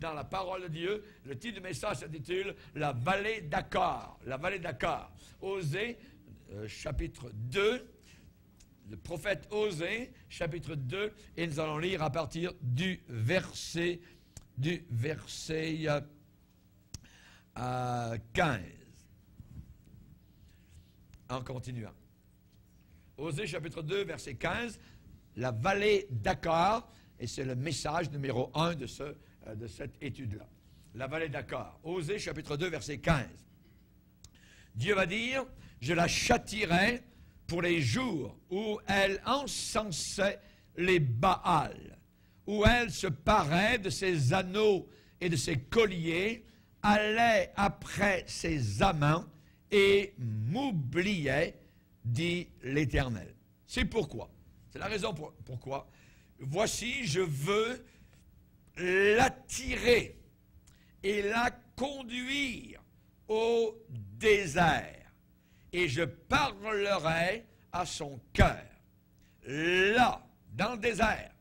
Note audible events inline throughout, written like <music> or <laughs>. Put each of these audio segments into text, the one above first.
dans la parole de Dieu. Le titre du message s'intitule La vallée d'accord. La vallée d'accord. Osée, euh, chapitre 2. Le prophète Osée, chapitre 2. Et nous allons lire à partir du verset, du verset 15. Euh, en continuant. Osée, chapitre 2, verset 15. La vallée d'accord. Et c'est le message numéro 1 de ce de cette étude-là. La vallée d'Accord. Osée chapitre 2, verset 15. Dieu va dire, je la châtirai pour les jours où elle encensait les Baals, où elle se parait de ses anneaux et de ses colliers, allait après ses amants et m'oubliait, dit l'Éternel. C'est pourquoi. C'est la raison pour, pourquoi. Voici, je veux l'attirer et la conduire au désert. Et je parlerai à son cœur. Là, dans le désert,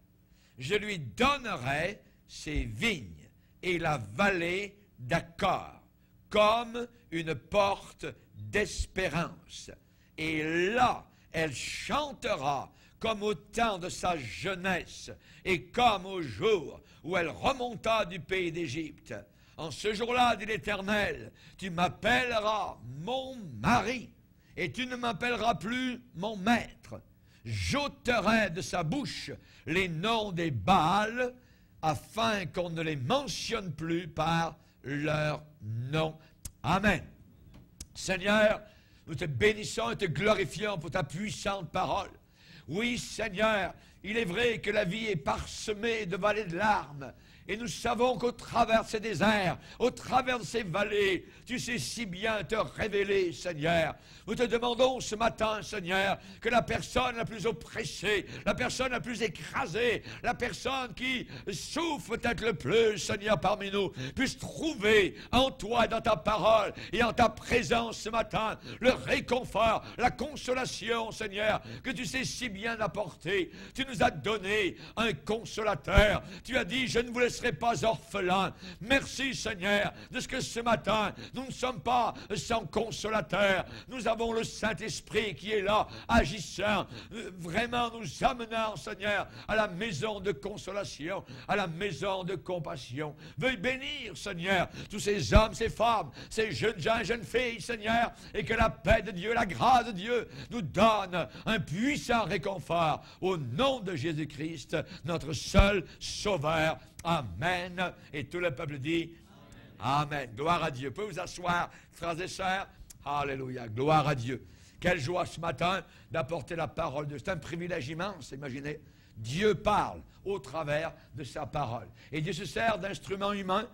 je lui donnerai ses vignes et la vallée d'accord, comme une porte d'espérance. Et là, elle chantera comme au temps de sa jeunesse et comme au jour où elle remonta du pays d'Égypte. En ce jour-là, dit l'Éternel, tu m'appelleras mon mari, et tu ne m'appelleras plus mon maître. J'ôterai de sa bouche les noms des Baals, afin qu'on ne les mentionne plus par leur nom. Amen. Seigneur, nous te bénissons et te glorifions pour ta puissante parole. Oui, Seigneur, il est vrai que la vie est parsemée de vallées de larmes. Et nous savons qu'au travers de ces déserts, au travers de ces vallées, tu sais si bien te révéler, Seigneur. Nous te demandons ce matin, Seigneur, que la personne la plus oppressée, la personne la plus écrasée, la personne qui souffre peut-être le plus, Seigneur, parmi nous, puisse trouver en toi, dans ta parole et en ta présence ce matin, le réconfort, la consolation, Seigneur, que tu sais si bien apporter. Tu nous as donné un consolateur. Tu as dit, je ne vous laisserai pas orphelin. Merci, Seigneur, de ce que ce matin, nous ne sommes pas sans consolateur. Nous avons le Saint-Esprit qui est là, agissant, vraiment nous amenant, Seigneur, à la maison de consolation, à la maison de compassion. Veuille bénir, Seigneur, tous ces hommes, ces femmes, ces jeunes gens jeunes filles, Seigneur, et que la paix de Dieu, la grâce de Dieu nous donne un puissant réconfort au nom de Jésus-Christ, notre seul Sauveur. Amen. Et tout le peuple dit Amen. Gloire à Dieu. Vous pouvez vous asseoir, frères et sœurs. Alléluia. Gloire à Dieu. Quelle joie ce matin d'apporter la parole de Dieu. C'est un privilège immense, imaginez. Dieu parle au travers de sa parole. Et Dieu se sert d'instruments humains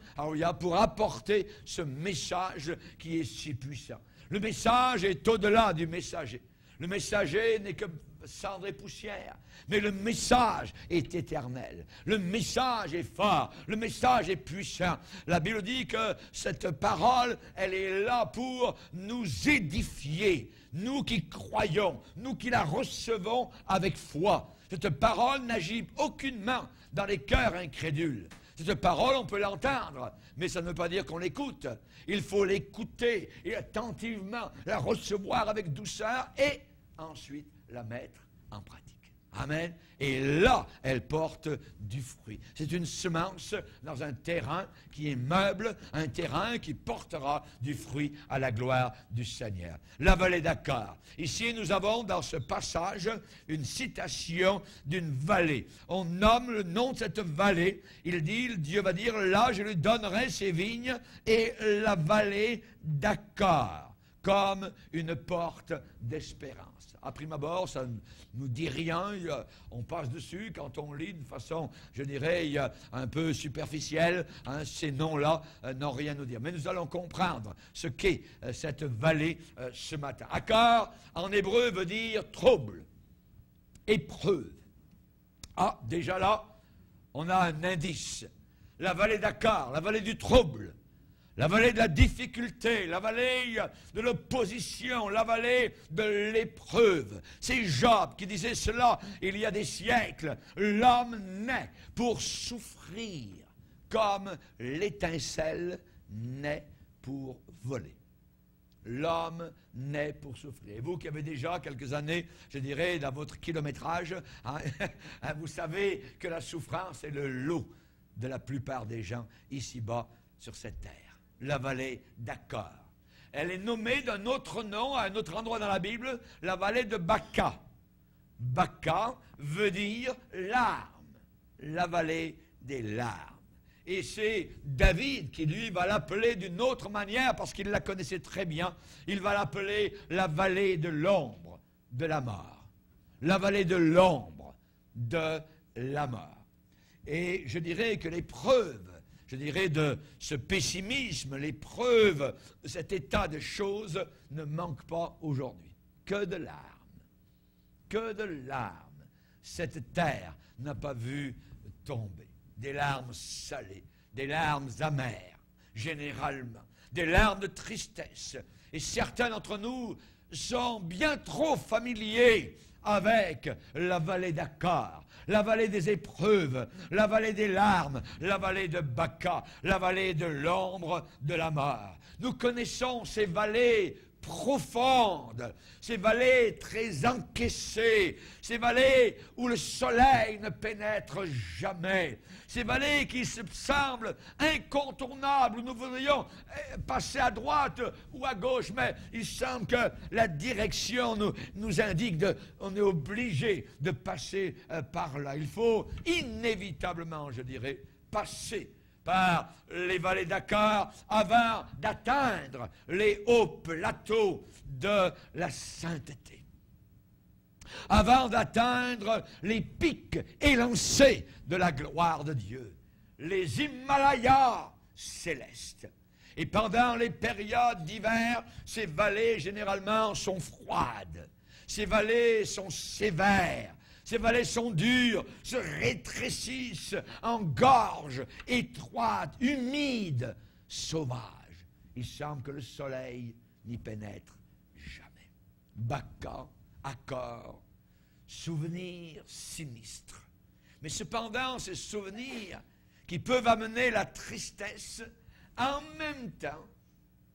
pour apporter ce message qui est si puissant. Le message est au-delà du messager. Le messager n'est que cendre et poussière. Mais le message est éternel. Le message est fort. Le message est puissant. La Bible dit que cette parole, elle est là pour nous édifier. Nous qui croyons, nous qui la recevons avec foi. Cette parole n'agit aucunement dans les cœurs incrédules. Cette parole, on peut l'entendre, mais ça ne veut pas dire qu'on l'écoute. Il faut l'écouter et attentivement la recevoir avec douceur et ensuite la mettre en pratique. Amen. Et là, elle porte du fruit. C'est une semence dans un terrain qui est meuble, un terrain qui portera du fruit à la gloire du Seigneur. La vallée d'Accord. Ici, nous avons dans ce passage une citation d'une vallée. On nomme le nom de cette vallée. Il dit, Dieu va dire, là, je lui donnerai ses vignes et la vallée d'Accord comme une porte d'espérance à prime abord, ça ne nous dit rien. On passe dessus quand on lit d'une façon, je dirais, un peu superficielle. Hein, ces noms-là euh, n'ont rien à nous dire. Mais nous allons comprendre ce qu'est euh, cette vallée euh, ce matin. Accord, en hébreu, veut dire trouble, épreuve. Ah, déjà là, on a un indice. La vallée d'Akar, la vallée du trouble la vallée de la difficulté, la vallée de l'opposition, la vallée de l'épreuve. C'est Job qui disait cela il y a des siècles. L'homme naît pour souffrir comme l'étincelle naît pour voler. L'homme naît pour souffrir. Et vous qui avez déjà quelques années, je dirais, dans votre kilométrage, hein, <laughs> vous savez que la souffrance est le lot de la plupart des gens ici-bas sur cette terre. La vallée d'Accor. Elle est nommée d'un autre nom à un autre endroit dans la Bible, la vallée de Baca. Baca veut dire larmes, la vallée des larmes. Et c'est David qui, lui, va l'appeler d'une autre manière parce qu'il la connaissait très bien. Il va l'appeler la vallée de l'ombre de la mort. La vallée de l'ombre de la mort. Et je dirais que les preuves, je dirais, de ce pessimisme, les preuves de cet état de choses ne manquent pas aujourd'hui. Que de larmes. Que de larmes. Cette terre n'a pas vu tomber des larmes salées, des larmes amères, généralement, des larmes de tristesse. Et certains d'entre nous sont bien trop familiers avec la vallée d'Akkar, la vallée des épreuves, la vallée des larmes, la vallée de Baca, la vallée de l'ombre de la mort. Nous connaissons ces vallées profondes, ces vallées très encaissées, ces vallées où le soleil ne pénètre jamais, ces vallées qui semblent incontournables, nous voudrions eh, passer à droite ou à gauche, mais il semble que la direction nous, indique de, on est obligé de passer euh, par là. Il faut inévitablement, je dirais, passer par les vallées d'Akkar avant d'atteindre les hauts plateaux de la sainteté. Avant d'atteindre les pics élancés de la gloire de Dieu, les Himalayas célestes. Et pendant les périodes d'hiver, ces vallées généralement sont froides, ces vallées sont sévères, ces vallées sont dures, se rétrécissent en gorges étroites, humides, sauvages. Il semble que le soleil n'y pénètre jamais. Baca, accord, souvenirs sinistres. Mais cependant, ces souvenirs qui peuvent amener la tristesse, en même temps,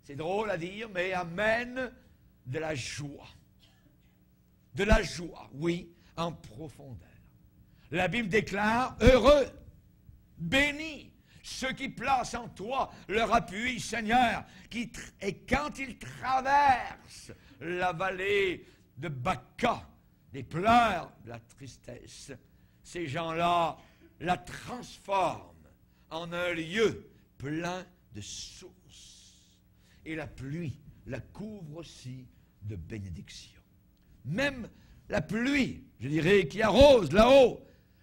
c'est drôle à dire, mais amènent de la joie. De la joie, oui, en profondeur. La Bible déclare, heureux, bénis ceux qui placent en toi leur appui, Seigneur, et quand ils traversent la vallée de Baca, des pleurs, de la tristesse, ces gens-là la transforment en un lieu plein de sources. Et la pluie la couvre aussi de bénédictions. Même la pluie, je dirais, qui arrose là-haut,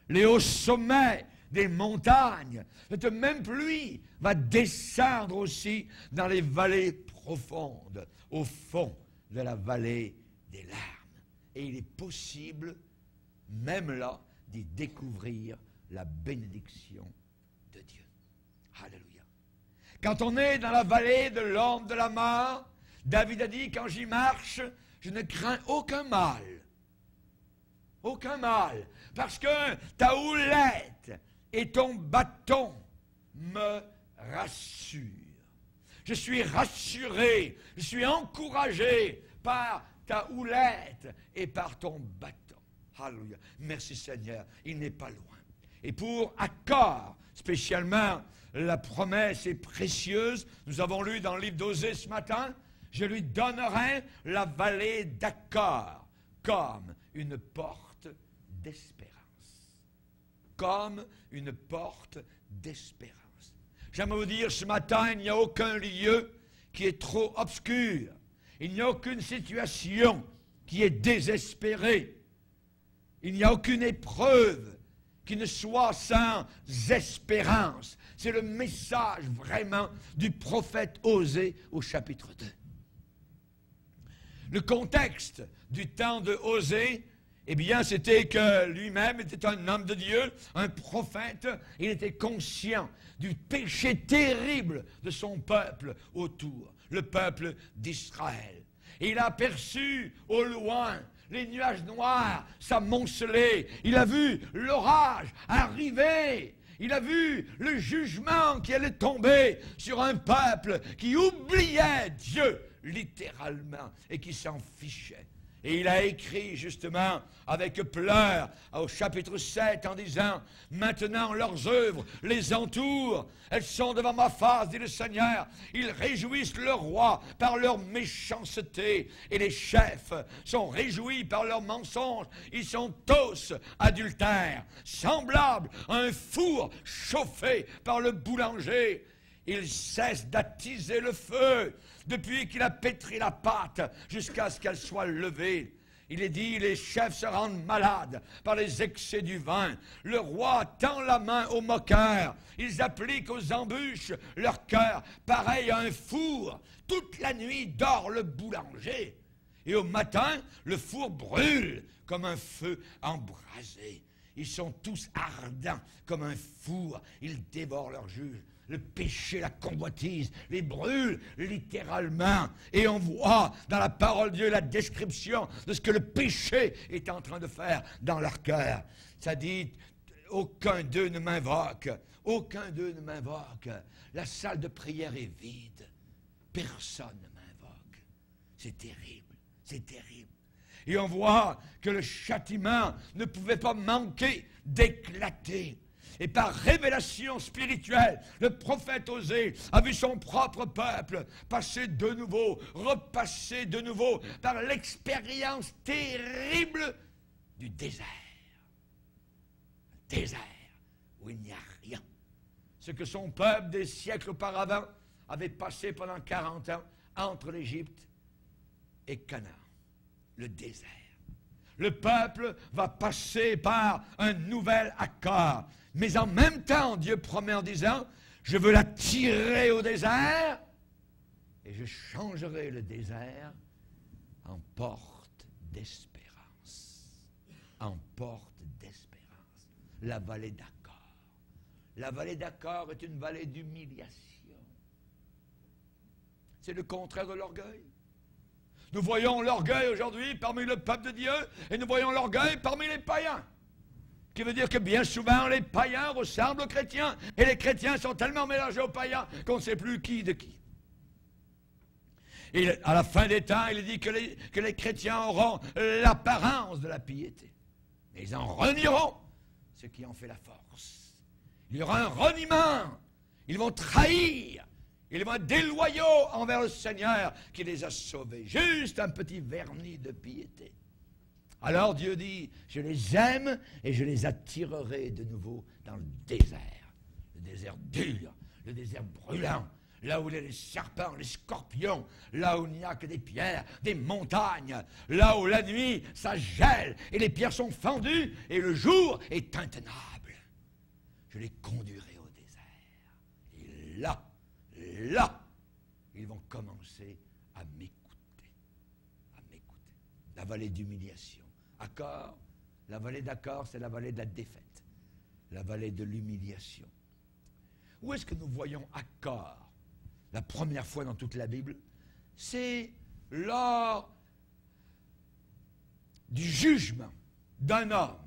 les hauts sommets des montagnes. Cette même pluie va descendre aussi dans les vallées profondes, au fond de la vallée des larmes. Et il est possible, même là, d'y découvrir la bénédiction de Dieu. Alléluia. Quand on est dans la vallée de l'ombre de la mort, David a dit, quand j'y marche, je ne crains aucun mal aucun mal, parce que ta houlette et ton bâton me rassurent. Je suis rassuré, je suis encouragé par ta houlette et par ton bâton. Alléluia. Merci Seigneur, il n'est pas loin. Et pour accord, spécialement, la promesse est précieuse. Nous avons lu dans le livre d'Osée ce matin, je lui donnerai la vallée d'accord comme une porte d'espérance. Comme une porte d'espérance. J'aimerais vous dire ce matin, il n'y a aucun lieu qui est trop obscur. Il n'y a aucune situation qui est désespérée. Il n'y a aucune épreuve qui ne soit sans espérance. C'est le message vraiment du prophète Osée au chapitre 2. Le contexte du temps de Osée, eh bien, c'était que lui-même était un homme de Dieu, un prophète. Il était conscient du péché terrible de son peuple autour, le peuple d'Israël. Il a aperçu au loin les nuages noirs s'amonceler. Il a vu l'orage arriver. Il a vu le jugement qui allait tomber sur un peuple qui oubliait Dieu littéralement et qui s'en fichait. Et il a écrit justement avec pleurs au chapitre 7 en disant, Maintenant leurs œuvres les entourent, elles sont devant ma face, dit le Seigneur. Ils réjouissent le roi par leur méchanceté et les chefs sont réjouis par leurs mensonges. Ils sont tous adultères, semblables à un four chauffé par le boulanger. Ils cessent d'attiser le feu depuis qu'il a pétri la pâte jusqu'à ce qu'elle soit levée. Il est dit, les chefs se rendent malades par les excès du vin. Le roi tend la main aux moqueurs. Ils appliquent aux embûches leur cœur, pareil à un four. Toute la nuit dort le boulanger. Et au matin, le four brûle comme un feu embrasé. Ils sont tous ardents comme un four. Ils dévorent leurs juges le péché, la convoitise, les brûle littéralement. Et on voit dans la parole de Dieu la description de ce que le péché est en train de faire dans leur cœur. Ça dit, aucun d'eux ne m'invoque, aucun d'eux ne m'invoque. La salle de prière est vide. Personne ne m'invoque. C'est terrible, c'est terrible. Et on voit que le châtiment ne pouvait pas manquer d'éclater. Et par révélation spirituelle, le prophète Osée a vu son propre peuple passer de nouveau, repasser de nouveau par l'expérience terrible du désert. désert où il n'y a rien. Ce que son peuple des siècles auparavant avait passé pendant 40 ans entre l'Égypte et Canaan, le désert. Le peuple va passer par un nouvel accord mais en même temps, Dieu promet en disant, je veux la tirer au désert et je changerai le désert en porte d'espérance. En porte d'espérance. La vallée d'accord. La vallée d'accord est une vallée d'humiliation. C'est le contraire de l'orgueil. Nous voyons l'orgueil aujourd'hui parmi le peuple de Dieu et nous voyons l'orgueil parmi les païens qui veut dire que bien souvent les païens ressemblent aux chrétiens et les chrétiens sont tellement mélangés aux païens qu'on ne sait plus qui de qui. Et à la fin des temps, il dit que les, chrétiens auront l'apparence de la piété. Mais ils en renieront ce qui en fait la force. Il y aura un reniement. Ils vont trahir. Ils vont être déloyaux envers le Seigneur qui les a sauvés. Juste un petit vernis de piété. Alors Dieu dit, je les aime et je les attirerai de nouveau dans le désert. Le désert dur, le désert brûlant, là où les serpents, les scorpions, là où il n'y a que des pierres, des montagnes, là où la nuit, ça gèle et les pierres sont fendues et le jour est intenable. Je les conduirai au désert. Et là, là, ils vont commencer à m'écouter. À m'écouter. La vallée d'humiliation Accord, la vallée d'accord, c'est la vallée de la défaite, la vallée de l'humiliation. Où est-ce que nous voyons accord la première fois dans toute la Bible? C'est lors du jugement d'un homme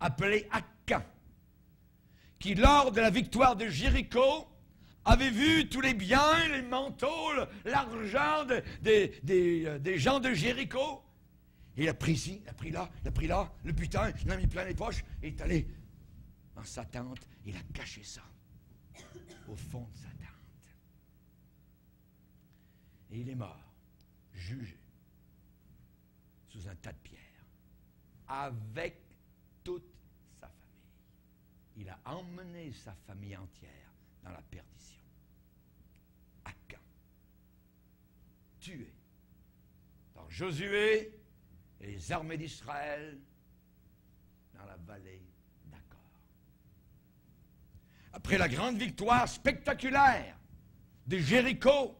appelé Accan, qui lors de la victoire de Jéricho avait vu tous les biens, les manteaux, l'argent euh, des gens de Jéricho, il a pris ici, il a pris là, il a pris là, le butin, il a mis plein les poches, et il est allé dans sa tente, il a caché ça au fond de sa tente. Et il est mort, jugé, sous un tas de pierres, avec toute sa famille. Il a emmené sa famille entière dans la perdition. Quand Tué par Josué les armées d'Israël dans la vallée d'Accord. Après la grande victoire spectaculaire de Jéricho,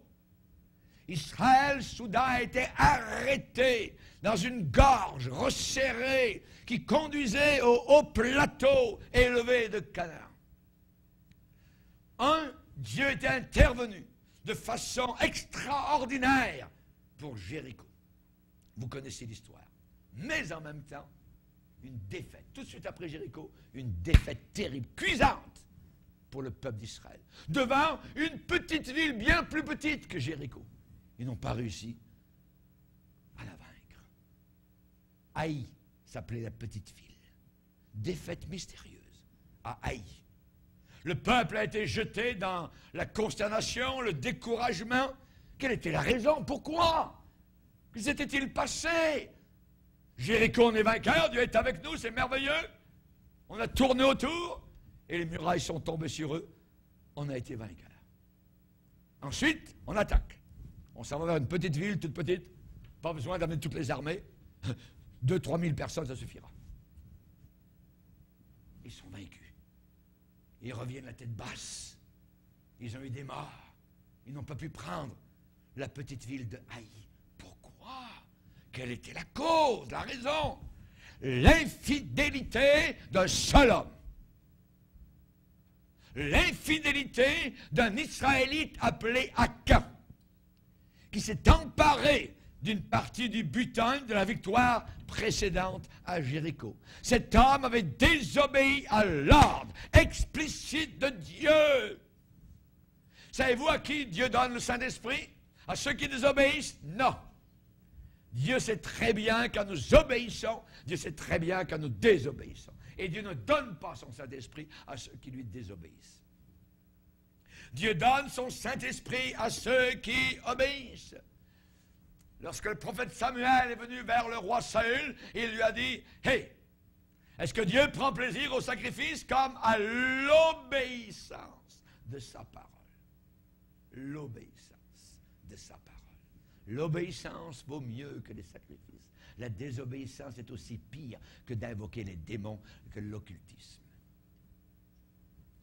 Israël soudain a été arrêté dans une gorge resserrée qui conduisait au haut plateau élevé de Canaan. Un, Dieu était intervenu de façon extraordinaire pour Jéricho. Vous connaissez l'histoire. Mais en même temps, une défaite. Tout de suite après Jéricho, une défaite terrible, cuisante pour le peuple d'Israël. Devant une petite ville bien plus petite que Jéricho. Ils n'ont pas réussi à la vaincre. Haï s'appelait la petite ville. Défaite mystérieuse à Haï. Le peuple a été jeté dans la consternation, le découragement. Quelle était la raison? Pourquoi? Que s'était-il passé? Jéricho, on est vainqueur, Dieu est avec nous, c'est merveilleux. On a tourné autour et les murailles sont tombées sur eux. On a été vainqueur. Ensuite, on attaque. On s'en va vers une petite ville, toute petite. Pas besoin d'amener toutes les armées. <laughs> 2-3 000 personnes, ça suffira. Ils sont vaincus. Ils reviennent la tête basse. Ils ont eu des morts. Ils n'ont pas pu prendre la petite ville de Haï. Quelle était la cause, la raison? L'infidélité d'un seul homme. L'infidélité d'un Israélite appelé Akan, qui s'est emparé d'une partie du butin de la victoire précédente à Jéricho. Cet homme avait désobéi à l'ordre explicite de Dieu. Savez-vous à qui Dieu donne le Saint-Esprit? À ceux qui désobéissent? Non. Dieu sait très bien quand nous obéissons, Dieu sait très bien quand nous désobéissons. Et Dieu ne donne pas son Saint-Esprit à ceux qui lui désobéissent. Dieu donne son Saint-Esprit à ceux qui obéissent. Lorsque le prophète Samuel est venu vers le roi Saül, il lui a dit, Hé, est-ce que Dieu prend plaisir au sacrifice comme à l'obéissance de sa parole? L'obéissance de sa parole. L'obéissance vaut mieux que les sacrifices. La désobéissance est aussi pire que d'invoquer les démons, que l'occultisme.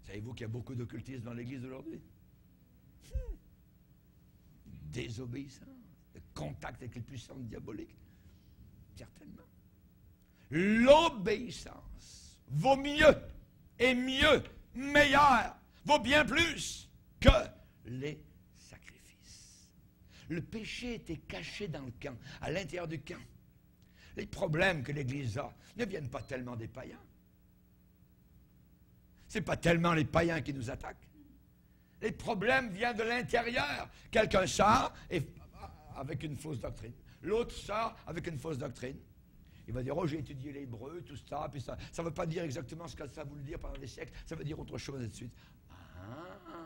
Savez-vous qu'il y a beaucoup d'occultisme dans l'Église aujourd'hui? Hmm. Désobéissance contact avec les puissances diaboliques? Certainement. L'obéissance vaut mieux et mieux, meilleur, vaut bien plus que les. Le péché était caché dans le camp, à l'intérieur du camp. Les problèmes que l'Église a ne viennent pas tellement des païens. Ce n'est pas tellement les païens qui nous attaquent. Les problèmes viennent de l'intérieur. Quelqu'un sort avec une fausse doctrine. L'autre sort avec une fausse doctrine. Il va dire, oh, j'ai étudié l'hébreu, tout ça, puis ça ne veut pas dire exactement ce que ça voulait dire pendant des siècles, ça veut dire autre chose, et de suite. Ah.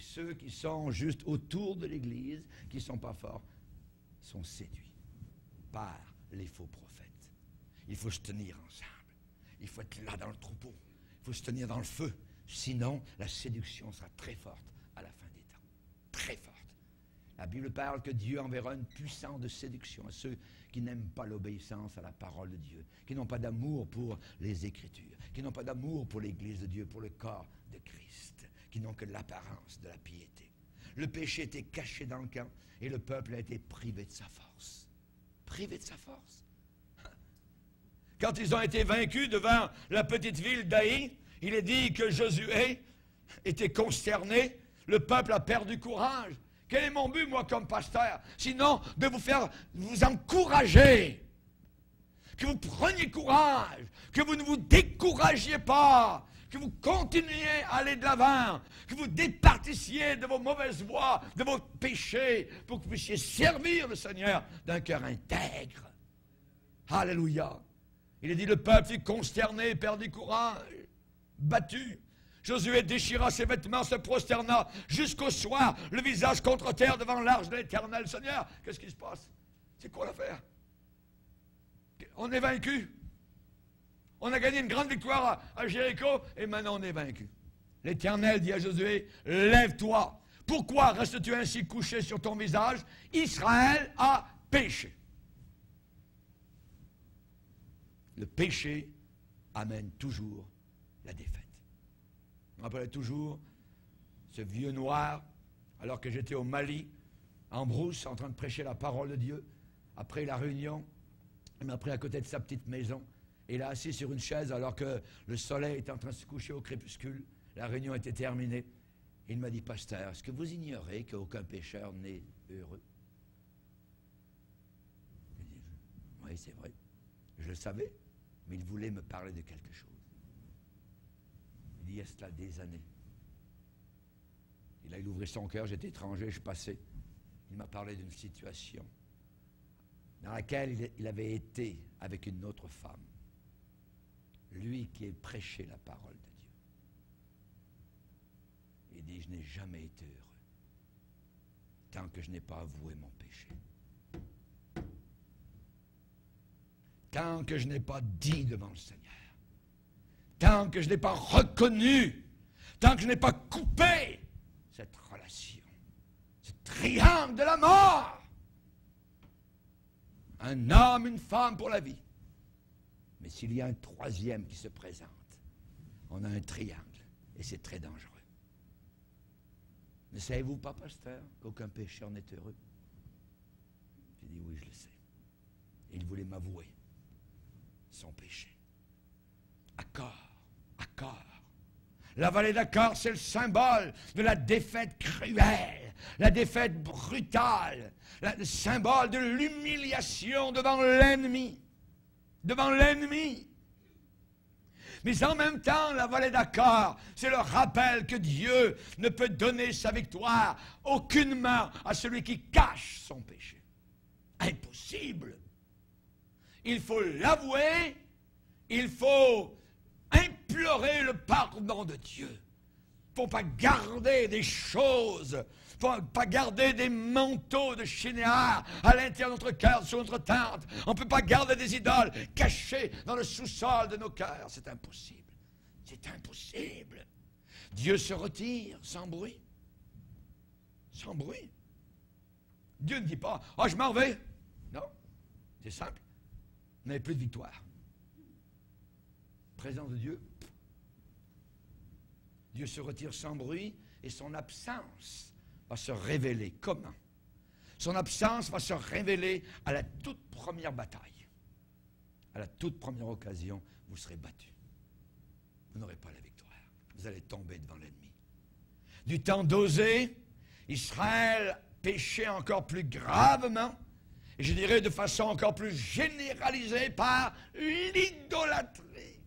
Et ceux qui sont juste autour de l'Église, qui ne sont pas forts, sont séduits par les faux prophètes. Il faut se tenir ensemble. Il faut être là dans le troupeau. Il faut se tenir dans le feu. Sinon, la séduction sera très forte à la fin des temps. Très forte. La Bible parle que Dieu enverra une puissance de séduction à ceux qui n'aiment pas l'obéissance à la parole de Dieu, qui n'ont pas d'amour pour les Écritures, qui n'ont pas d'amour pour l'Église de Dieu, pour le corps de Christ, qui n'ont que l'apparence de la piété. Le péché était caché dans le camp et le peuple a été privé de sa force. Privé de sa force. <laughs> Quand ils ont été vaincus devant la petite ville d'Aï, il est dit que Josué était consterné, le peuple a perdu courage. Quel est mon but, moi, comme pasteur? Sinon, de vous faire vous encourager. Que vous preniez courage. Que vous ne vous découragiez pas. Que vous continuiez à aller de l'avant. Que vous départissiez de vos mauvaises voies, de vos péchés, pour que vous puissiez servir le Seigneur d'un cœur intègre. Alléluia. Il est dit le peuple fut consterné, perdit courage, battu. Josué déchira ses vêtements, se prosterna jusqu'au soir, le visage contre terre devant l'arche de l'éternel Seigneur. Qu'est-ce qui se passe? C'est quoi l'affaire? On est vaincu? On a gagné une grande victoire à, Jéricho et maintenant on est vaincu. L'Éternel dit à Josué, lève-toi. Pourquoi restes-tu ainsi couché sur ton visage? Israël a péché. Le péché amène toujours la défaite. Je me rappelais toujours ce vieux noir, alors que j'étais au Mali, en brousse, en train de prêcher la parole de Dieu. Après la réunion, il m'a pris à côté de sa petite maison. Et il a assis sur une chaise alors que le soleil était en train de se coucher au crépuscule. La réunion était terminée. Il m'a dit, pasteur, est-ce que vous ignorez qu'aucun pécheur n'est heureux? Oui, c'est vrai. Je le savais. Mais il voulait me parler de quelque chose. Il dit, il y a cela des années? Il a ouvert son cœur, j'étais étranger, je passais. Il m'a parlé d'une situation dans laquelle il avait été avec une autre femme. Lui qui a prêché la parole de Dieu. Il dit, je n'ai jamais été heureux tant que je n'ai pas avoué mon péché. Tant que je n'ai pas dit devant le Seigneur. Tant que je n'ai pas reconnu. Tant que je n'ai pas coupé cette relation. Ce triangle de la mort. Un homme, une femme pour la vie. Mais s'il y a un troisième qui se présente, on a un triangle. Et c'est très dangereux. Ne savez-vous pas, pasteur, qu'aucun pécheur n'est heureux? J'ai dit oui, je le sais. Il voulait m'avouer son péché. Accord, accord. La vallée d'accord, c'est le symbole de la défaite cruelle, la défaite brutale, le symbole de l'humiliation devant l'ennemi. Devant l'ennemi. Mais en même temps, la vallée d'accord, c'est le rappel que Dieu ne peut donner sa victoire aucunement à celui qui cache son péché. Impossible. Il faut l'avouer, il faut implorer le pardon de Dieu. Il ne pas garder des choses pas garder des manteaux de chinéard à l'intérieur de notre cœur, sur notre tente. On ne peut pas garder des idoles cachées dans le sous-sol de nos cœurs. C'est impossible. C'est impossible. Dieu se retire sans bruit. Sans bruit. Dieu ne dit pas, oh, je m'en vais. Non. C'est simple. Vous n'avez plus de victoire. Présence de Dieu. Dieu se retire sans bruit et son absence va se révéler. Comment Son absence va se révéler à la toute première bataille. À la toute première occasion, vous serez battu. Vous n'aurez pas la victoire. Vous allez tomber devant l'ennemi. Du temps d'oser, Israël péchait encore plus gravement, et je dirais de façon encore plus généralisée par l'idolâtrie.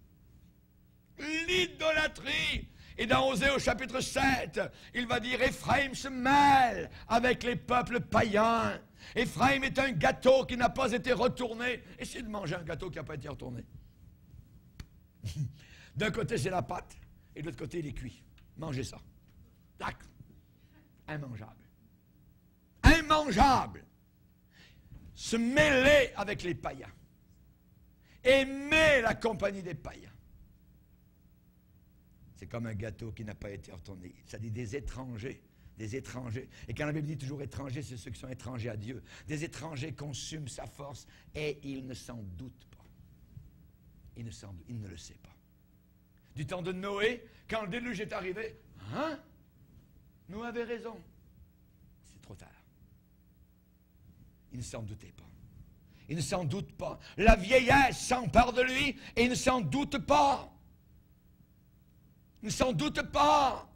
L'idolâtrie et dans Osée au chapitre 7, il va dire Ephraim se mêle avec les peuples païens. Ephraim est un gâteau qui n'a pas été retourné. Essayez de manger un gâteau qui n'a pas été retourné? <laughs> D'un côté, c'est la pâte, et de l'autre côté, il est cuit. Mangez ça. Tac. Immangeable. Immangeable. Se mêler avec les païens. Aimer la compagnie des païens. C'est comme un gâteau qui n'a pas été retourné. Ça dit des étrangers. Des étrangers. Et quand la Bible dit toujours étrangers, c'est ceux qui sont étrangers à Dieu. Des étrangers consument sa force et ils ne s'en doutent pas. Ils ne, ils ne le savent pas. Du temps de Noé, quand le déluge est arrivé, hein? Nous avait raison. C'est trop tard. Il ne s'en doutait pas. Il ne s'en doute pas. La vieillesse s'empare de lui et il ne s'en doute pas ne s'en doute pas.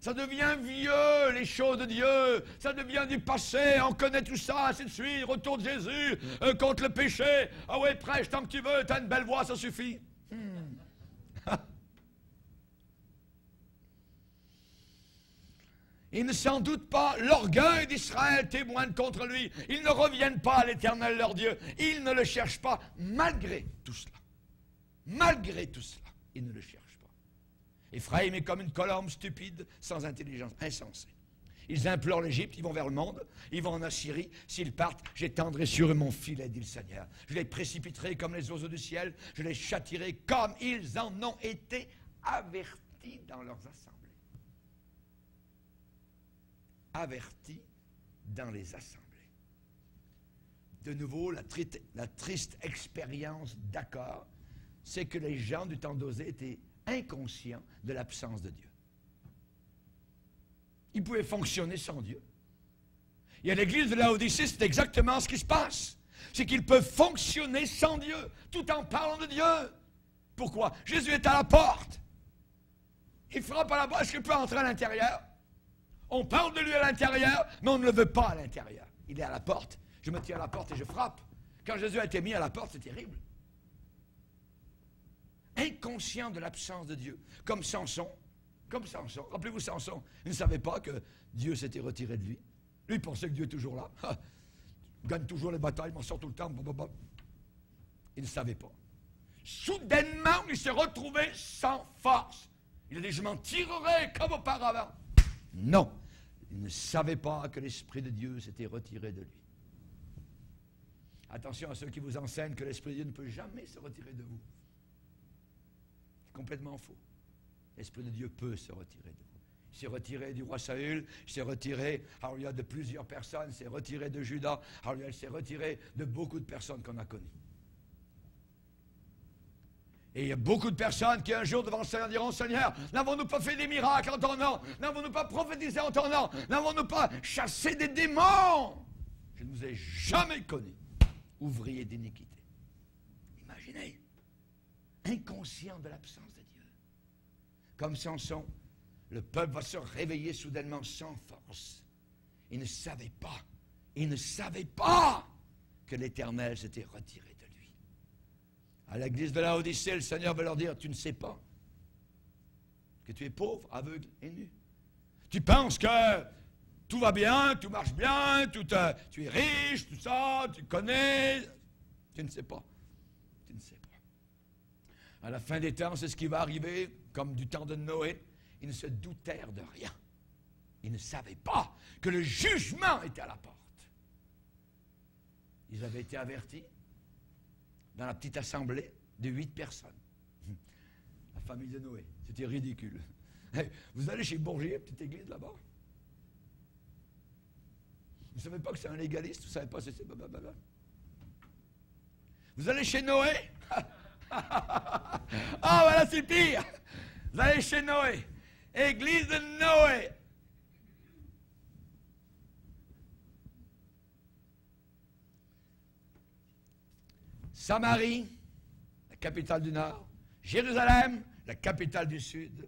Ça devient vieux, les choses de Dieu. Ça devient du passé. On connaît tout ça, ainsi de suite. Retour de Jésus euh, contre le péché. Ah ouais, prêche tant que tu veux. T'as une belle voix, ça suffit. Hmm. Ils ne s'en doutent pas. L'orgueil d'Israël témoigne contre lui. Ils ne reviennent pas à l'éternel leur Dieu. Ils ne le cherchent pas, malgré tout cela. Malgré tout cela, ils ne le cherchent Ephraim est comme une colombe stupide, sans intelligence, insensée. Ils implorent l'Égypte, ils vont vers le monde, ils vont en Assyrie. S'ils partent, j'étendrai sur eux mon filet, dit le Seigneur. Je les précipiterai comme les oiseaux du ciel, je les châtirai comme ils en ont été avertis dans leurs assemblées. Avertis dans les assemblées. De nouveau, la, la triste expérience d'accord, c'est que les gens du temps d'Osée étaient inconscient de l'absence de Dieu. Il pouvait fonctionner sans Dieu. Et à l'église de Laodicée, c'est exactement ce qui se passe. C'est qu'ils peuvent fonctionner sans Dieu, tout en parlant de Dieu. Pourquoi? Jésus est à la porte. Il frappe à la porte. Est-ce qu'il peut entrer à l'intérieur? On parle de lui à l'intérieur, mais on ne le veut pas à l'intérieur. Il est à la porte. Je me tiens à la porte et je frappe. Quand Jésus a été mis à la porte, c'est terrible. Inconscient de l'absence de Dieu, comme Samson. Comme Samson. Rappelez-vous Samson, il ne savait pas que Dieu s'était retiré de lui. Lui pensait que Dieu est toujours là. Gagne toujours les batailles, m'en sort tout le temps. Il ne savait pas. Soudainement, il s'est retrouvé sans force. Il a dit, je m'en tirerai comme auparavant. Non, il ne savait pas que l'Esprit de Dieu s'était retiré de lui. Attention à ceux qui vous enseignent que l'Esprit de Dieu ne peut jamais se retirer de vous. Complètement faux. L'Esprit de Dieu peut se retirer de vous. Il s'est retiré du roi Saül, il s'est retiré, alors de plusieurs personnes, il s'est retiré de Judas, il s'est retiré de beaucoup de personnes qu'on a connues. Et il y a beaucoup de personnes qui un jour devant le Seigneur diront, Seigneur, n'avons-nous pas fait des miracles en ton nom? N'avons-nous pas prophétisé en ton nom? N'avons-nous pas chassé des démons? Je ne vous ai jamais connu, ouvrier d'iniquité. Imaginez, inconscient de l'absence de Dieu. Comme Samson, le peuple va se réveiller soudainement sans force. Il ne savait pas, il ne savait pas que l'Éternel s'était retiré à l'église de la Odyssée, le Seigneur va leur dire, tu ne sais pas que tu es pauvre, aveugle et nu. Tu penses que tout va bien, tout marche bien, tout, euh, tu es riche, tout ça, tu connais. Tu ne sais pas. Tu ne sais pas. À la fin des temps, c'est ce qui va arriver, comme du temps de Noé. Ils ne se doutèrent de rien. Ils ne savaient pas que le jugement était à la porte. Ils avaient été avertis dans la petite assemblée de huit personnes. <laughs> La famille de Noé. C'était ridicule. Vous allez chez Bourgier, petite église là-bas? Vous ne savez pas que c'est un légaliste, vous ne savez pas c'est? Vous allez chez Noé? <laughs> <laughs> Ah, voilà, c'est pire Vous allez chez Noé. Église de Noé. Samarie, la capitale du Nord, Jérusalem, la capitale du Sud,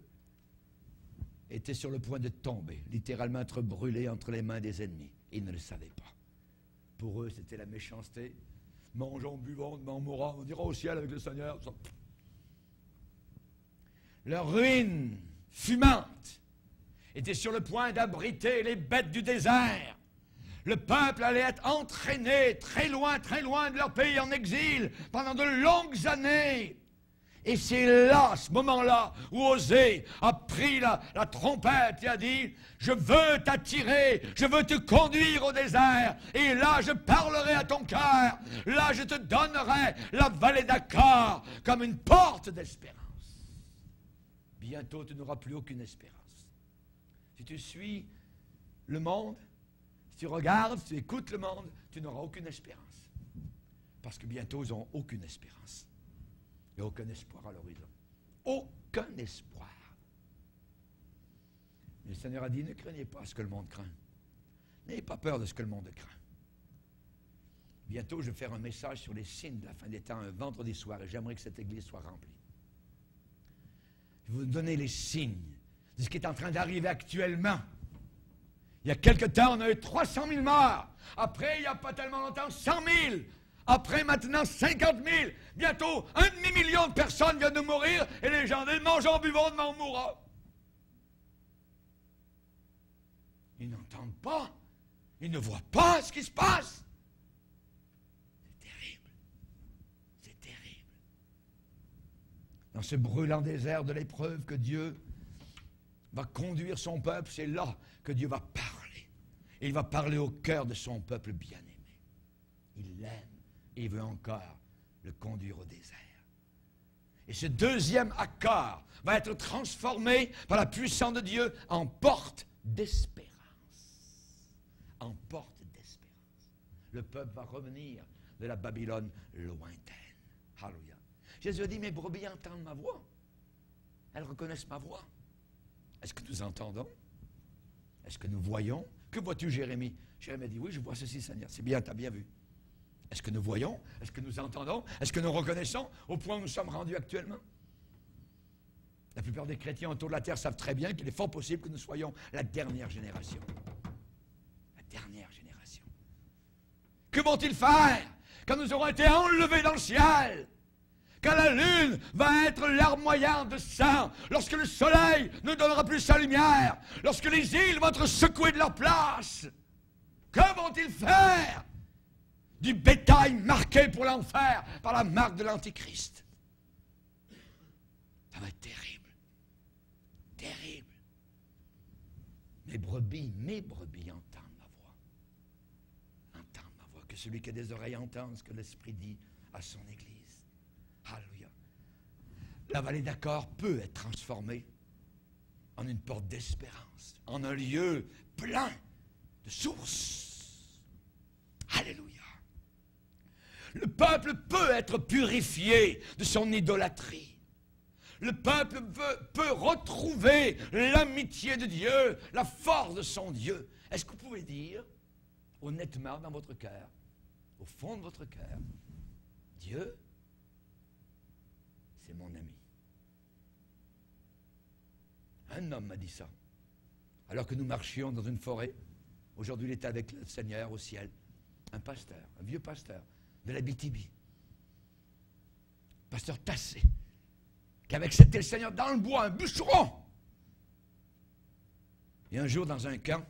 étaient sur le point de tomber, littéralement être brûlés entre les mains des ennemis. Ils ne le savaient pas. Pour eux, c'était la méchanceté. Mangeons, buvons, demain on on ira au ciel avec le Seigneur. Leur ruine fumante était sur le point d'abriter les bêtes du désert le peuple allait être entraîné très loin, très loin de leur pays en exil pendant de longues années. Et c'est là, ce moment-là, où Osée a pris la, la, trompette et a dit, je veux t'attirer, je veux te conduire au désert, et là je parlerai à ton cœur, là je te donnerai la vallée d'Akkar comme une porte d'espérance. Bientôt tu n'auras plus aucune espérance. Si tu suis le monde, si tu regardes, si tu écoutes le monde, tu n'auras aucune espérance. Parce que bientôt, ils n'auront aucune espérance. Il n'y a aucun espoir à l'horizon. Aucun espoir. Mais le Seigneur a dit, ne craignez pas ce que le monde craint. N'ayez pas peur de ce que le monde craint. Bientôt, je vais faire un message sur les signes de la fin des temps, un vendredi soir, et j'aimerais que cette église soit remplie. Je vais vous donner les signes de ce qui est en train d'arriver actuellement il y a quelque temps, on a eu 300 000 morts. Après, il n'y a pas tellement longtemps, 100 000. Après, maintenant, 50 000. Bientôt, un demi-million de personnes viennent de mourir et les gens, ils mangent en buvant, on mourra. Ils n'entendent pas. Ils ne voient pas ce qui se passe. C'est terrible. C'est terrible. Dans ce brûlant désert de l'épreuve que Dieu va conduire son peuple, c'est là que Dieu va parler. il va parler au cœur de son peuple bien-aimé. Il l'aime il veut encore le conduire au désert. Et ce deuxième accord va être transformé par la puissance de Dieu en porte d'espérance. En porte d'espérance. Le peuple va revenir de la Babylone lointaine. Alléluia. Jésus a dit, mes brebis entendent ma voix. Elles reconnaissent ma voix. Est-ce que nous entendons? Est-ce que nous voyons? Que vois-tu, Jérémie Jérémie dit Oui, je vois ceci, Seigneur. C'est bien, tu as bien vu. Est-ce que nous voyons? Est-ce que nous entendons? Est-ce que nous reconnaissons au point où nous sommes rendus actuellement? La plupart des chrétiens autour de la terre savent très bien qu'il est fort possible que nous soyons la dernière génération. La dernière génération. Que vont-ils faire quand nous aurons été enlevés dans le ciel? Quand la lune va être larmoyante de sang, lorsque le soleil ne donnera plus sa lumière, lorsque les îles vont être secouées de leur place, que vont-ils faire Du bétail marqué pour l'enfer par la marque de l'Antichrist. Ça va être terrible. Terrible. Mes brebis, mes brebis entendent ma voix. Entendent ma voix. Que celui qui a des oreilles entende ce que l'Esprit dit à son Église. Alléluia. La vallée d'accord peut être transformée en une porte d'espérance, en un lieu plein de sources. Alléluia. Le peuple peut être purifié de son idolâtrie. Le peuple peut, retrouver l'amitié de Dieu, la force de son Dieu. Est-ce que vous pouvez dire honnêtement dans votre cœur, au fond de votre cœur, Dieu c'est mon ami? Un homme m'a dit ça. Alors que nous marchions dans une forêt, aujourd'hui il était avec le Seigneur au ciel, un pasteur, un vieux pasteur de la BTB, pasteur tassé, qui avait accepté le Seigneur dans le bois, un bûcheron. Et un jour, dans un camp,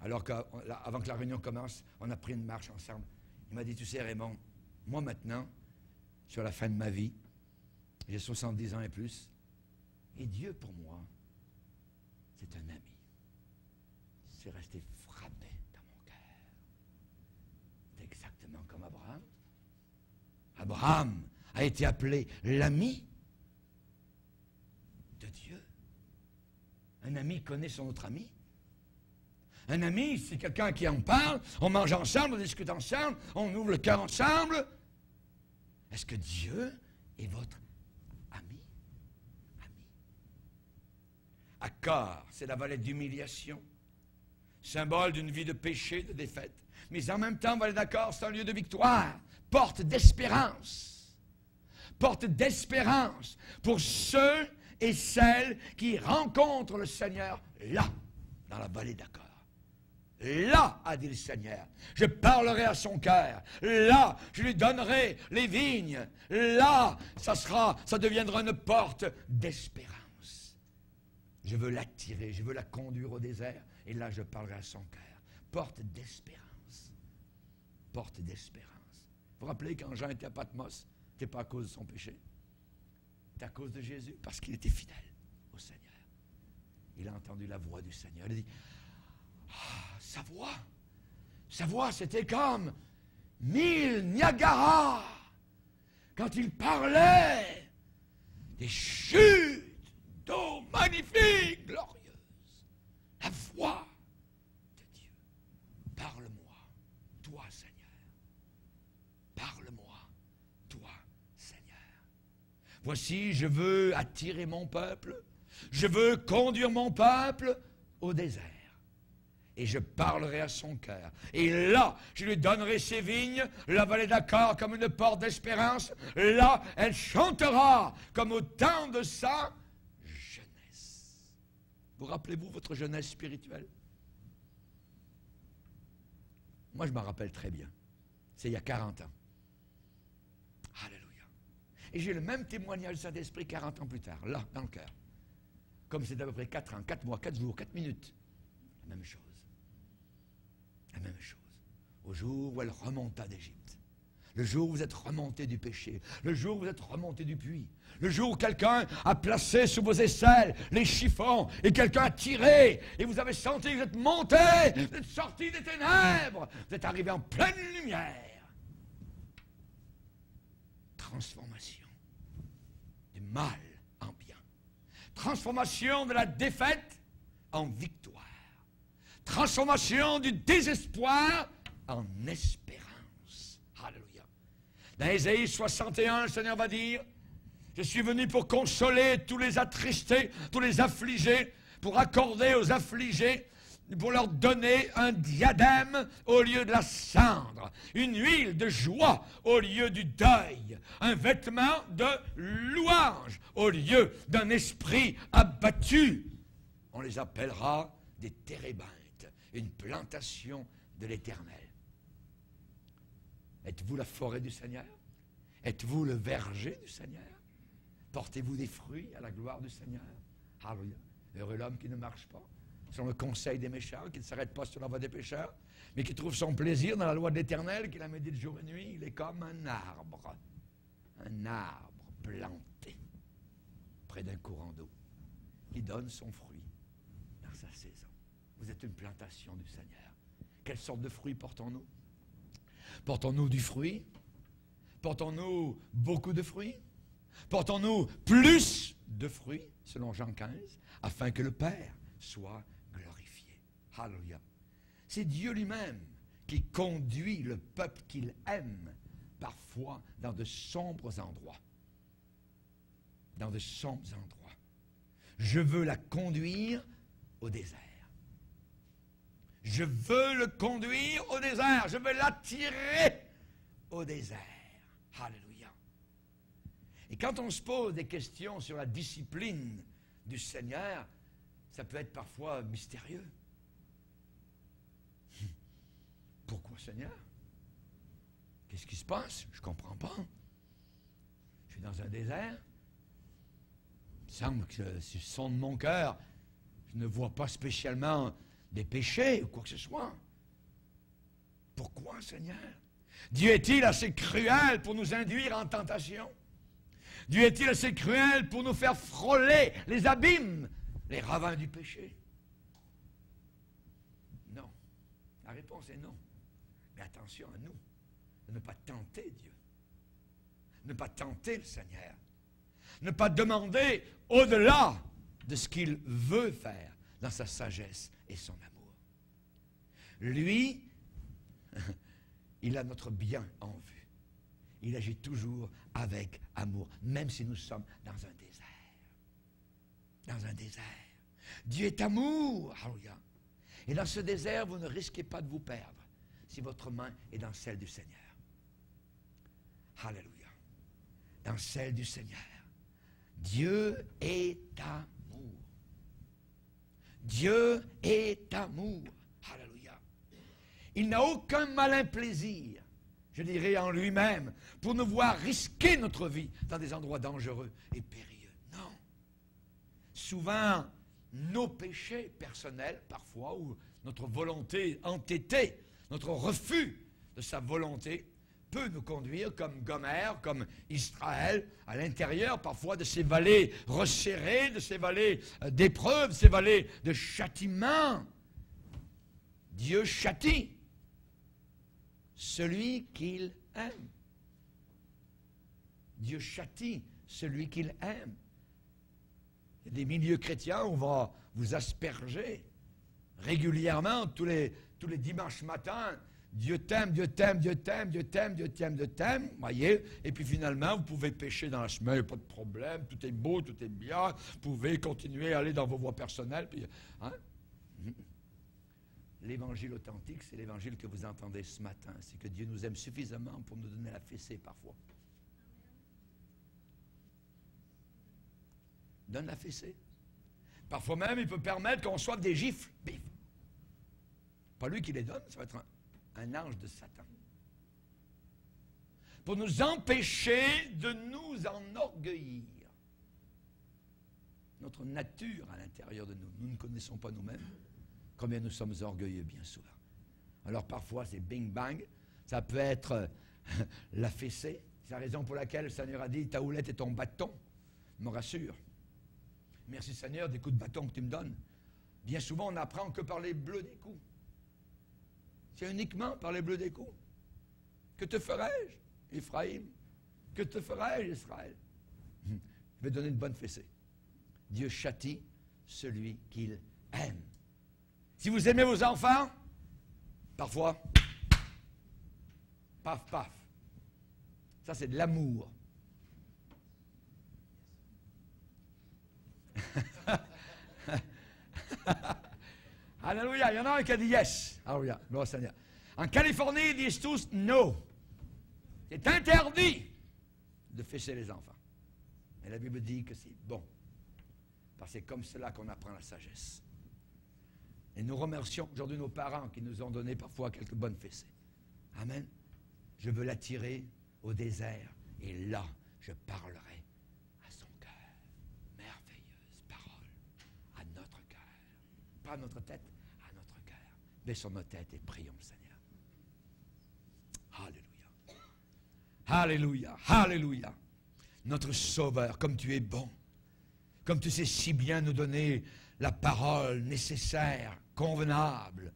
alors qu'avant que la réunion commence, on a pris une marche ensemble. Il m'a dit, tu sais Raymond, moi maintenant, sur la fin de ma vie, j'ai 70 ans et plus. Et Dieu, pour moi, c'est un ami. C'est resté frappé dans mon cœur. C'est exactement comme Abraham. A été appelé l'ami de Dieu. Un ami connaît son autre ami. Un ami, c'est quelqu'un qui en parle, on mange ensemble, on discute ensemble, on ouvre le cœur ensemble. Est-ce que Dieu est votre Accor, c'est la vallée d'humiliation, symbole d'une vie de péché, de défaite. Mais en même temps, vallée d'Accor, c'est un lieu de victoire, porte d'espérance. Porte d'espérance pour ceux et celles qui rencontrent le Seigneur là, dans la vallée d'Accor. Là, a dit le Seigneur, je parlerai à son cœur. Là, je lui donnerai les vignes. Là, ça sera, ça deviendra une porte d'espérance. Je veux l'attirer, je veux la conduire au désert. Et là, je parlerai à son cœur. Porte d'espérance. Porte d'espérance. Vous vous rappelez quand Jean était à Patmos, ce pas à cause de son péché. C'est à cause de Jésus, parce qu'il était fidèle au Seigneur. Il a entendu la voix du Seigneur. Il a dit, ah, sa voix, sa voix, c'était comme mille Niagara. Quand il parlait des chutes d'eau magnifique, glorieuse. La voix de Dieu. Parle-moi, toi Seigneur. Parle-moi, toi Seigneur. Voici, je veux attirer mon peuple. Je veux conduire mon peuple au désert. Et je parlerai à son cœur. Et là, je lui donnerai ses vignes, la vallée d'accord comme une porte d'espérance. Là, elle chantera comme au temps de ça vous rappelez-vous votre jeunesse spirituelle? Moi, je m'en rappelle très bien. C'est il y a 40 ans. Et j'ai le même témoignage du Saint-Esprit 40 ans plus tard, là, dans le cœur. Comme c'est à peu près 4 ans, 4 mois, 4 jours, 4 minutes. La même chose. La même chose. Au jour où elle remonta d'Égypte. Le jour où vous êtes remonté du péché. Le jour où vous êtes remonté du puits. Le jour où quelqu'un a placé sous vos aisselles les chiffons et quelqu'un a tiré et vous avez senti que vous êtes monté, vous êtes sorti des ténèbres, vous êtes arrivé en pleine lumière. Transformation mal en bien. Transformation de la défaite en victoire. Transformation du désespoir en espérance. Alléluia. Dans Ésaïe 61, le Seigneur va dire je suis venu pour consoler tous les attristés, tous les affligés, pour accorder aux affligés, pour leur donner un diadème au lieu de la cendre, une huile de joie au lieu du deuil, un vêtement de louange au lieu d'un esprit abattu. On les appellera des térébintes, une plantation de l'Éternel. Êtes-vous la forêt du Seigneur? Êtes-vous le verger du Seigneur? Portez-vous des fruits à la gloire du Seigneur? Alléluia. Heureux l'homme qui ne marche pas selon le conseil des méchants, qui ne s'arrête pas sur la voie des pécheurs, mais qui trouve son plaisir dans la loi de l'Éternel, qui la médite jour et nuit. Il est comme un arbre, un arbre planté près d'un courant d'eau, qui donne son fruit dans sa saison. Vous êtes une plantation du Seigneur. Quelle sorte de fruits portons-nous? Portons-nous du fruit? Portons-nous beaucoup de fruits? Portons-nous plus de fruits, selon Jean 15, afin que le Père soit Alléluia. C'est Dieu lui-même qui conduit le peuple qu'il aime parfois dans de sombres endroits. Dans de sombres endroits. Je veux la conduire au désert. Je veux le conduire au désert. Je veux l'attirer au désert. Alléluia. Et quand on se pose des questions sur la discipline du Seigneur, ça peut être parfois mystérieux. Pourquoi Seigneur? Qu'est-ce qui se passe? Je ne comprends pas. Je suis dans un désert. Il semble que si je sonde mon cœur, je ne vois pas spécialement des péchés ou quoi que ce soit. Pourquoi, Seigneur? Dieu est-il assez cruel pour nous induire en tentation? Dieu est-il assez cruel pour nous faire frôler les abîmes, les ravins du péché? Non. La réponse est non. Attention à nous, de ne pas tenter Dieu. Ne pas tenter le Seigneur. Ne pas demander au-delà de ce qu'il veut faire dans sa sagesse et son amour. Lui, <laughs> il a notre bien en vue. Il agit toujours avec amour, même si nous sommes dans un désert. Dans un désert. Dieu est amour. Alléluia. Et dans ce désert, vous ne risquez pas de vous perdre si votre main est dans celle du Seigneur. Alléluia. Dans celle du Seigneur. Dieu est amour. Dieu est amour. Alléluia. Il n'a aucun malin plaisir, je dirais en lui-même, pour nous voir risquer notre vie dans des endroits dangereux et périlleux. Non. Souvent, nos péchés personnels, parfois, ou notre volonté entêtée, notre refus de sa volonté, peut nous conduire comme Gomère, comme Israël, à l'intérieur parfois de ces vallées resserrées, de ces vallées euh, d'épreuves, ces vallées de châtiment. Dieu châtie celui qu'il aime. Dieu châtie celui qu'il aime. Il y a des milieux chrétiens on va vous asperger régulièrement tous les, tous les dimanches matins Dieu t'aime, Dieu t'aime, Dieu t'aime, Dieu t'aime, Dieu t'aime, Dieu t'aime, voyez. Et puis finalement, vous pouvez pécher dans la semaine, pas de problème, tout est beau, tout est bien. Vous pouvez continuer à aller dans vos voies personnelles. Hein? <laughs> L'évangile authentique, c'est l'évangile que vous entendez ce matin. C'est que Dieu nous aime suffisamment pour nous donner la fessée parfois. Donne la fessée. Parfois même, il peut permettre qu'on soit des gifles. Pas lui qui les donne, ça va être un, ange de Satan. Pour nous empêcher de nous enorgueillir. Notre nature à l'intérieur de nous, nous ne connaissons pas nous-mêmes, combien nous sommes orgueilleux bien souvent. Alors parfois c'est bing bang, ça peut être euh, <laughs> la fessée. C'est la raison pour laquelle le Seigneur a dit ta houlette et ton bâton me rassure. Merci Seigneur des coups de bâton que tu me donnes. Bien souvent on n'apprend que par les bleus des coups. C'est uniquement par les bleus des coups. Que te ferai-je, Ephraïm Que te ferai-je, Israël? Je vais donner une bonne fessée. Dieu châtie celui qu'il aime. Si vous aimez vos enfants, parfois, paf, paf. Ça, c'est de l'amour. <laughs> Alléluia. Il y en a un qui a dit yes. Alléluia. En Californie, ils disent tous no. C'est interdit de fesser les enfants. Mais la Bible dit que c'est bon. Parce que c'est comme cela qu'on apprend la sagesse. Et nous remercions aujourd'hui nos parents qui nous ont donné parfois quelques bonnes fessées. Amen. Je veux l'attirer au désert Et là, je parlerai à son cœur. Merveilleuse parole à notre cœur. Pas à notre tête. Baissons nos têtes et prions Seigneur. Alléluia. Alléluia. Alléluia. Notre Sauveur, comme tu es bon, comme tu sais si bien nous donner la parole nécessaire, convenable,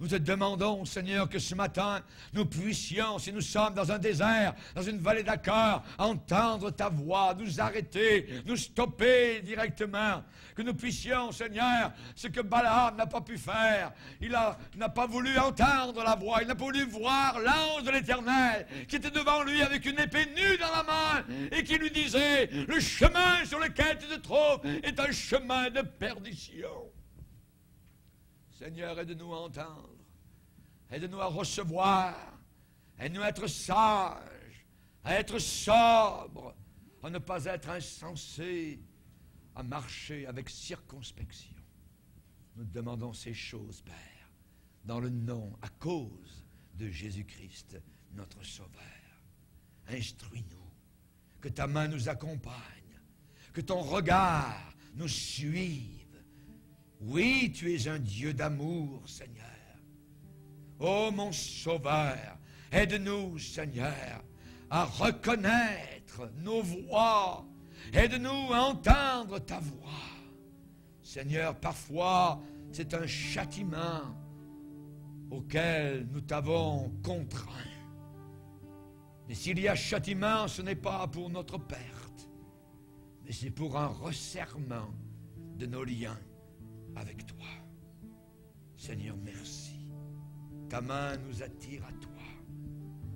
nous te demandons, Seigneur, que ce matin, nous puissions, si nous sommes dans un désert, dans une vallée d'accord, entendre ta voix, nous arrêter, nous stopper directement. Que nous puissions, Seigneur, ce que Balaam n'a pas pu faire. Il n'a pas voulu entendre la voix, il n'a pas voulu voir l'ange de l'Éternel qui était devant lui avec une épée nue dans la main et qui lui disait, le chemin sur lequel tu te trouves est un chemin de perdition. Seigneur, aide-nous à entendre. Aide-nous à recevoir. Aide-nous à être sages, à être sobres, à ne pas être insensés, à marcher avec circonspection. Nous demandons ces choses, Père, dans le nom, à cause de Jésus-Christ, notre Sauveur. Instruis-nous, que ta main nous accompagne, que ton regard nous suive oui, tu es un Dieu d'amour, Seigneur. Oh mon Sauveur, aide-nous, Seigneur, à reconnaître nos voix. Aide-nous à entendre ta voix. Seigneur, parfois, c'est un châtiment auquel nous t'avons contraint. Mais s'il y a châtiment, ce n'est pas pour notre perte, mais c'est pour un resserrement de nos liens avec toi. Seigneur, merci. Ta main nous attire à toi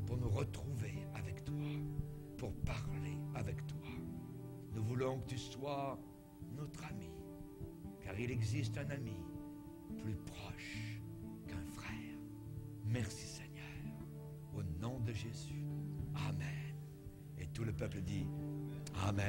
pour nous retrouver avec toi, pour parler avec toi. Nous voulons que tu sois notre ami, car il existe un ami plus proche qu'un frère. Merci Seigneur, au nom de Jésus. Amen. Et tout le peuple dit Amen.